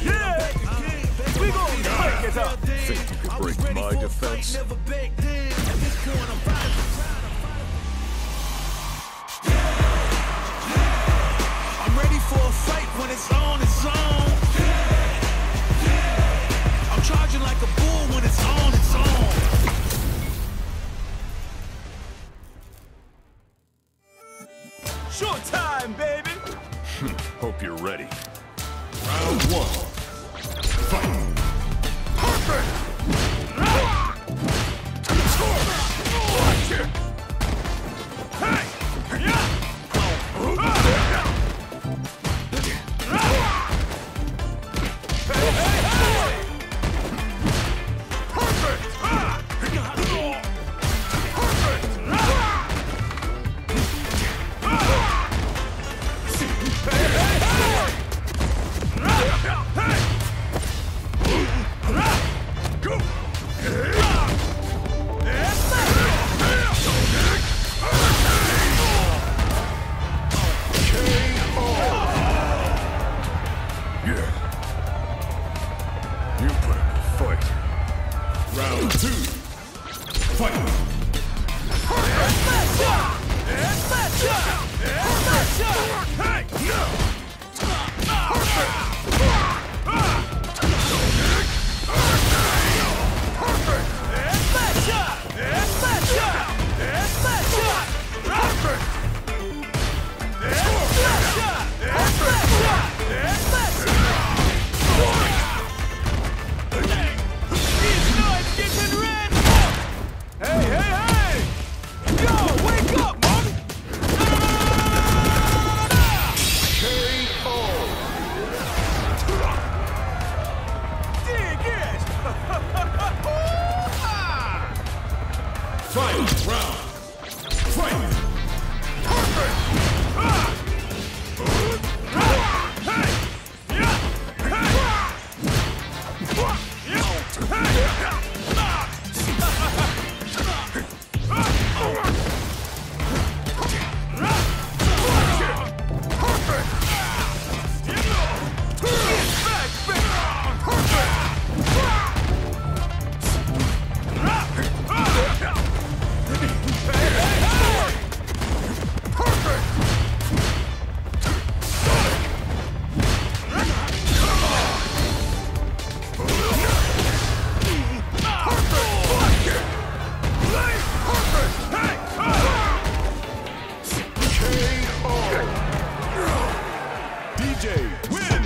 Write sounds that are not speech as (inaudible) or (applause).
Yeah, we gon' break it up. Think you could break my defense? I'm ready for a fight when it's on, it's on. I'm charging like a bull when it's on, it's on. Showtime, baby. (laughs) Hope you're ready. Round one. Fight. Yeah. You put up a fight. Round two. Fight. Fight. Round. Dee Jay, win!